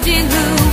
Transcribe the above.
这条路。